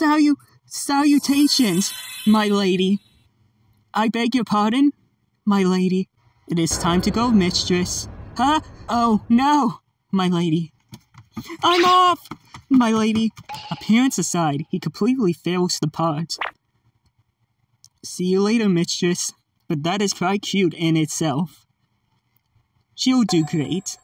Salu- salutations, my lady. I beg your pardon, my lady. It is time to go, mistress. Huh? Oh, no, my lady. I'm off, my lady. Appearance aside, he completely fails the part. See you later, mistress. But that is quite cute in itself. She'll do great.